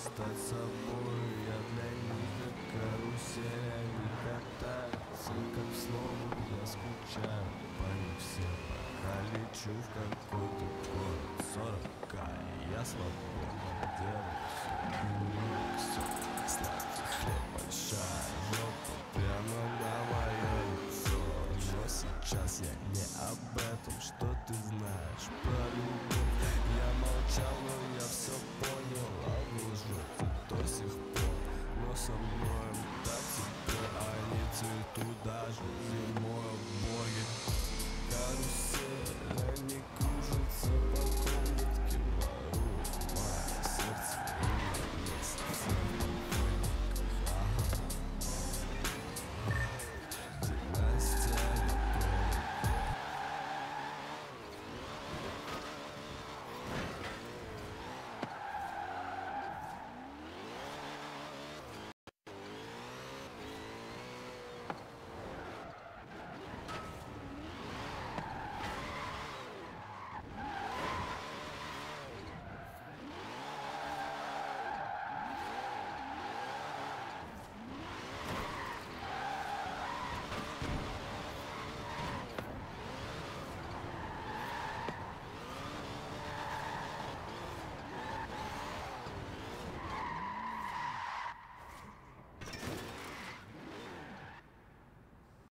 собой Я для них как карусель Они катаются как слон Я скучаю по них всем Пока лечу в какой-то город Сорок а я свободен Делаю все Сладкий хлеб, большая жопа viagem memória. Quero ser único.